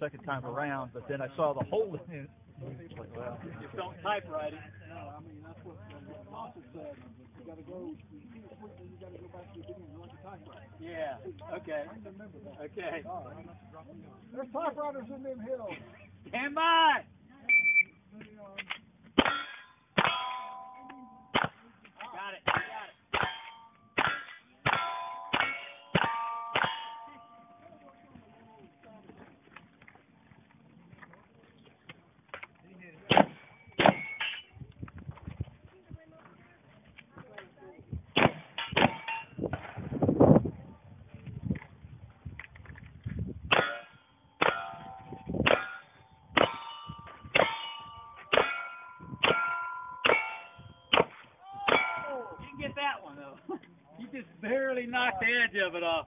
second time around, but then I saw the hole in it. Like, well, Just don't typewrite it. No, I mean, that's what uh, Martha said. You gotta go, you see the sweep, you gotta go back to the beginning, like a typewriter. Yeah. Okay. Remember that. Okay. There's typewriters in them hills. Stand by. Got it. Got it. You can get that one though. You just barely knocked the edge of it off.